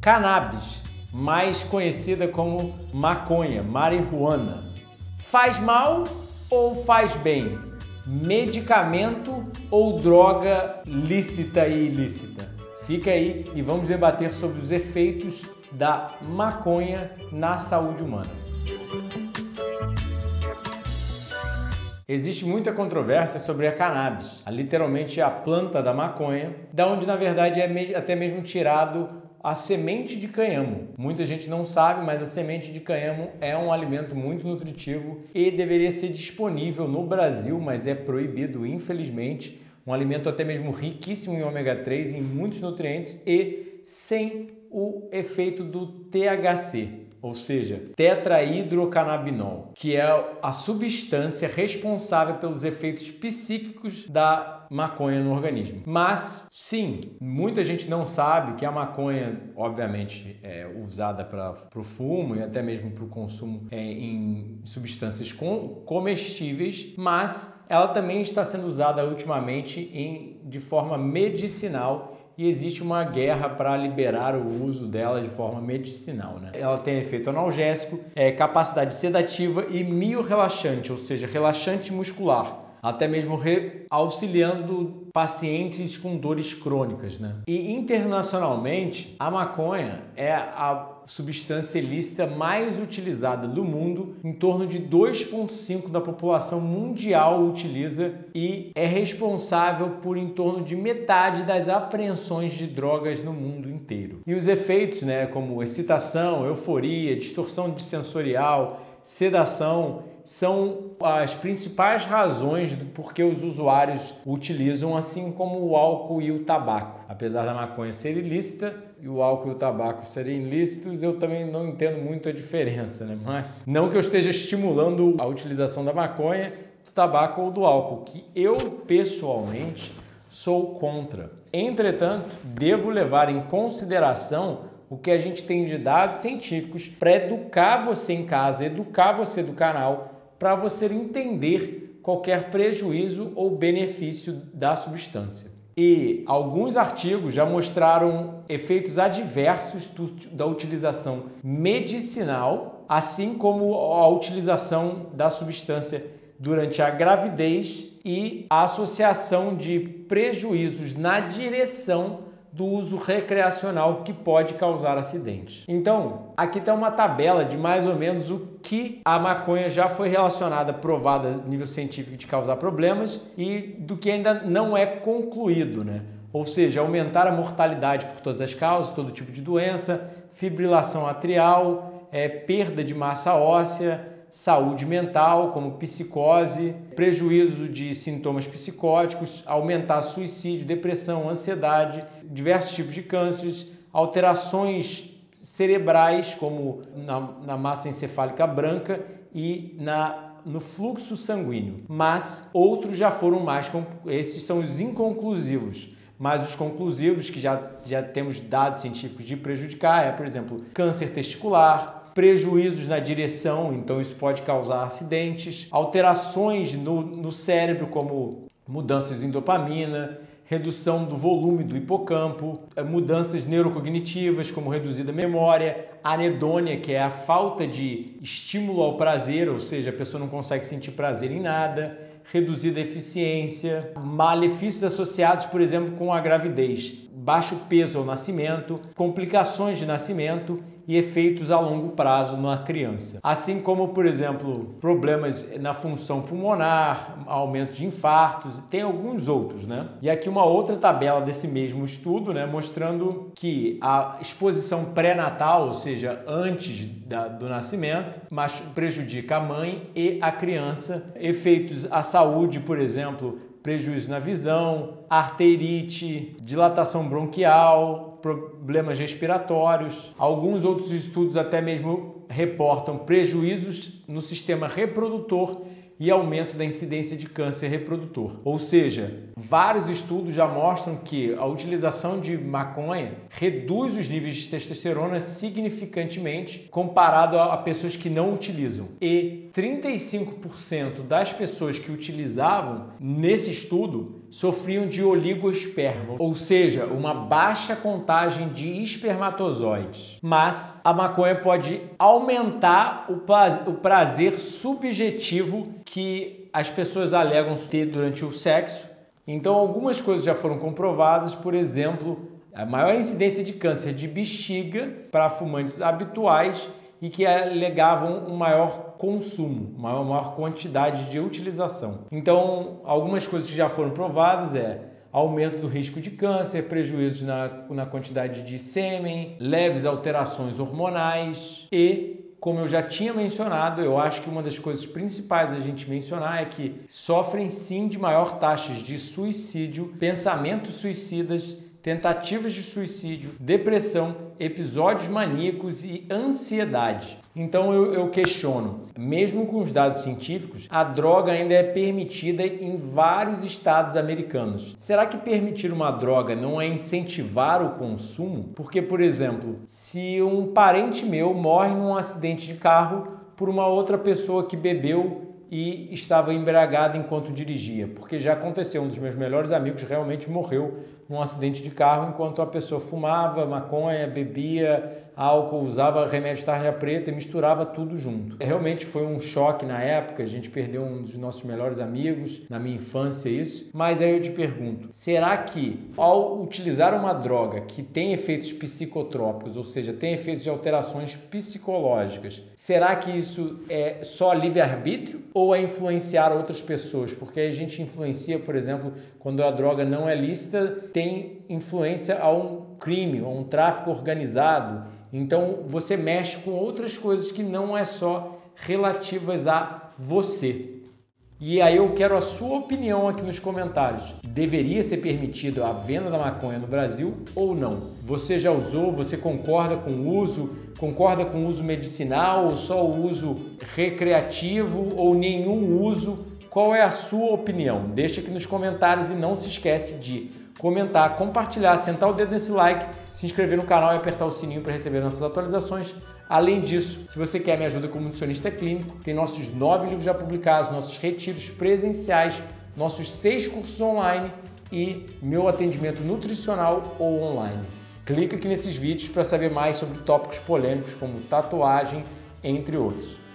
Cannabis, mais conhecida como maconha, marihuana. Faz mal ou faz bem? Medicamento ou droga lícita e ilícita? Fica aí e vamos debater sobre os efeitos da maconha na saúde humana. Existe muita controvérsia sobre a cannabis, literalmente a planta da maconha, da onde na verdade é até mesmo tirado a semente de cânhamo. Muita gente não sabe, mas a semente de cânhamo é um alimento muito nutritivo e deveria ser disponível no Brasil, mas é proibido, infelizmente. Um alimento até mesmo riquíssimo em ômega 3, em muitos nutrientes e sem o efeito do THC, ou seja, tetrahidrocannabinol, que é a substância responsável pelos efeitos psíquicos da maconha no organismo. Mas, sim, muita gente não sabe que a maconha, obviamente, é usada para o fumo e até mesmo para o consumo é, em substâncias com, comestíveis, mas ela também está sendo usada ultimamente em, de forma medicinal e existe uma guerra para liberar o uso dela de forma medicinal. Né? Ela tem efeito analgésico, é, capacidade sedativa e miorrelaxante, ou seja, relaxante muscular até mesmo auxiliando pacientes com dores crônicas. Né? E internacionalmente, a maconha é a substância ilícita mais utilizada do mundo, em torno de 2,5% da população mundial utiliza e é responsável por em torno de metade das apreensões de drogas no mundo inteiro. E os efeitos, né, como excitação, euforia, distorção de sensorial, sedação são as principais razões do porquê os usuários utilizam, assim como o álcool e o tabaco. Apesar da maconha ser ilícita e o álcool e o tabaco serem ilícitos, eu também não entendo muito a diferença, né? Mas não que eu esteja estimulando a utilização da maconha, do tabaco ou do álcool, que eu pessoalmente sou contra. Entretanto, devo levar em consideração o que a gente tem de dados científicos para educar você em casa, educar você do canal, para você entender qualquer prejuízo ou benefício da substância. E alguns artigos já mostraram efeitos adversos da utilização medicinal, assim como a utilização da substância durante a gravidez e a associação de prejuízos na direção do uso recreacional que pode causar acidentes. Então, aqui está uma tabela de mais ou menos o que a maconha já foi relacionada, provada a nível científico de causar problemas e do que ainda não é concluído, né? Ou seja, aumentar a mortalidade por todas as causas, todo tipo de doença, fibrilação atrial, é, perda de massa óssea, saúde mental, como psicose, prejuízo de sintomas psicóticos, aumentar suicídio, depressão, ansiedade, diversos tipos de cânceres, alterações cerebrais, como na, na massa encefálica branca e na no fluxo sanguíneo, mas outros já foram mais, esses são os inconclusivos, mas os conclusivos que já, já temos dados científicos de prejudicar é, por exemplo, câncer testicular, prejuízos na direção, então isso pode causar acidentes, alterações no, no cérebro, como mudanças em dopamina, redução do volume do hipocampo, eh, mudanças neurocognitivas, como reduzida memória, anedônia, que é a falta de estímulo ao prazer, ou seja, a pessoa não consegue sentir prazer em nada, reduzida eficiência, malefícios associados, por exemplo, com a gravidez, baixo peso ao nascimento, complicações de nascimento e efeitos a longo prazo na criança. Assim como, por exemplo, problemas na função pulmonar, aumento de infartos, tem alguns outros, né? E aqui uma outra tabela desse mesmo estudo, né, mostrando que a exposição pré-natal, ou seja, antes da, do nascimento, mas prejudica a mãe e a criança. Efeitos à saúde, por exemplo, prejuízo na visão, arterite, dilatação bronquial, problemas respiratórios. Alguns outros estudos até mesmo reportam prejuízos no sistema reprodutor e aumento da incidência de câncer reprodutor. Ou seja, vários estudos já mostram que a utilização de maconha reduz os níveis de testosterona significantemente comparado a pessoas que não utilizam. E 35% das pessoas que utilizavam nesse estudo sofriam de oligosperma, ou seja, uma baixa contagem de espermatozoides. Mas a maconha pode aumentar o prazer subjetivo que as pessoas alegam ter durante o sexo. Então, algumas coisas já foram comprovadas, por exemplo, a maior incidência de câncer de bexiga para fumantes habituais e que alegavam um maior consumo, uma maior quantidade de utilização. Então, algumas coisas que já foram provadas é aumento do risco de câncer, prejuízos na, na quantidade de sêmen, leves alterações hormonais e como eu já tinha mencionado, eu acho que uma das coisas principais a gente mencionar é que sofrem sim de maior taxas de suicídio, pensamentos suicidas tentativas de suicídio, depressão, episódios maníacos e ansiedade. Então eu, eu, questiono, mesmo com os dados científicos, a droga ainda é permitida em vários estados americanos. Será que permitir uma droga não é incentivar o consumo? Porque, por exemplo, se um parente meu morre num acidente de carro por uma outra pessoa que bebeu e estava embriagado enquanto dirigia, porque já aconteceu, um dos meus melhores amigos realmente morreu num acidente de carro enquanto a pessoa fumava maconha, bebia álcool, usava remédio tarja preta e misturava tudo junto. Realmente foi um choque na época, a gente perdeu um dos nossos melhores amigos, na minha infância isso. Mas aí eu te pergunto, será que ao utilizar uma droga que tem efeitos psicotrópicos, ou seja, tem efeitos de alterações psicológicas, será que isso é só livre-arbítrio ou é influenciar outras pessoas? Porque a gente influencia, por exemplo, quando a droga não é lícita, tem influência a um crime, a um tráfico organizado então você mexe com outras coisas que não é só relativas a você. E aí eu quero a sua opinião aqui nos comentários. Deveria ser permitido a venda da maconha no Brasil ou não? Você já usou? Você concorda com o uso? Concorda com o uso medicinal ou só o uso recreativo ou nenhum uso? Qual é a sua opinião? Deixa aqui nos comentários e não se esquece de comentar, compartilhar, sentar o dedo nesse like, se inscrever no canal e apertar o sininho para receber nossas atualizações. Além disso, se você quer me ajuda como nutricionista clínico, tem nossos nove livros já publicados, nossos retiros presenciais, nossos seis cursos online e meu atendimento nutricional ou online. Clica aqui nesses vídeos para saber mais sobre tópicos polêmicos como tatuagem, entre outros.